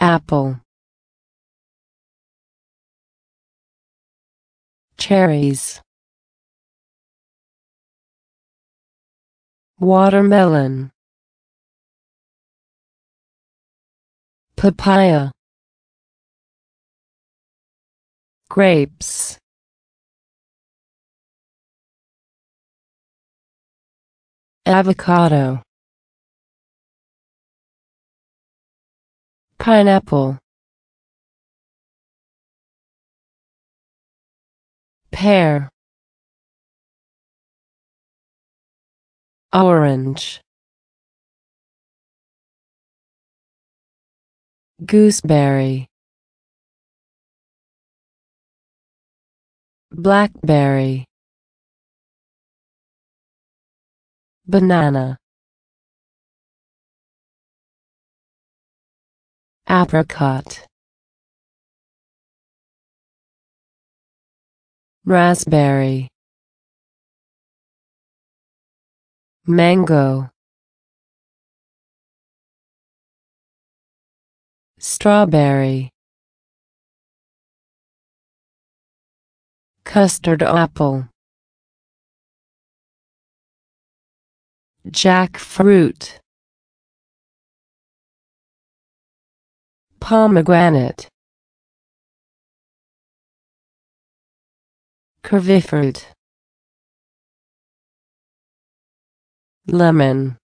apple. Cherries. Watermelon. Papaya. Grapes. Avocado pineapple. Pear. Orange. Gooseberry. Blackberry. Banana apricot raspberry mango strawberry custard apple jackfruit pomegranate kiwi fruit lemon